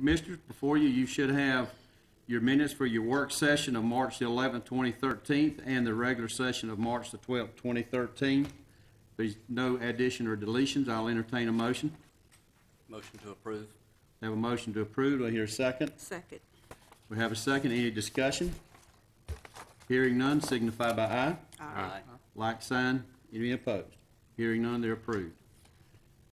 Commissioners, before you, you should have your minutes for your work session of March the eleventh, twenty thirteen, and the regular session of March the twelfth, twenty thirteen. There's no addition or deletions. I'll entertain a motion. Motion to approve. Have a motion to approve. Do I hear a second? Second. We have a second. Any discussion? Hearing none, signify by aye. Aye. Like sign, any opposed? Hearing none, they're approved.